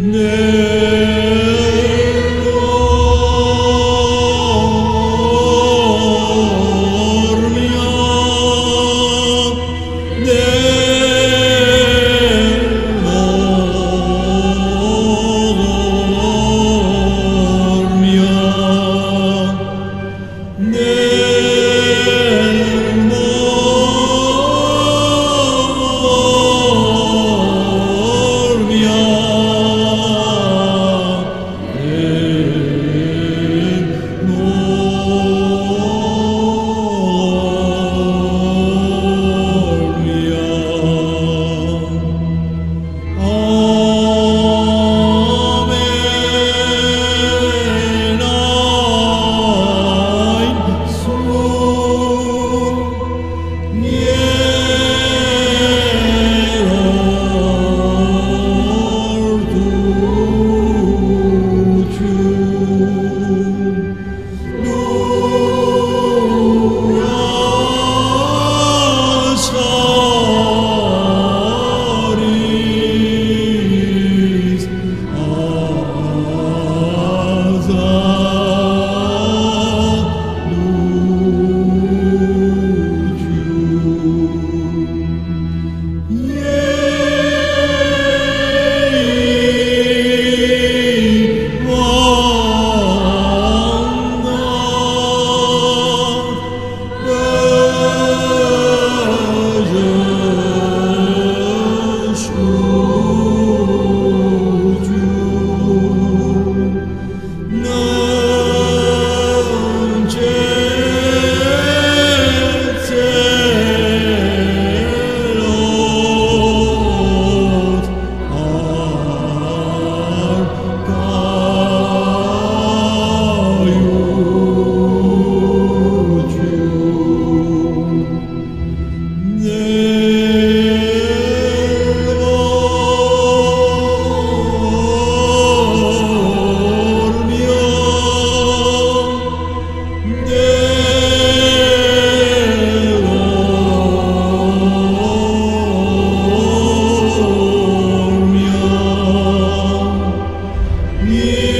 Ne Yeah.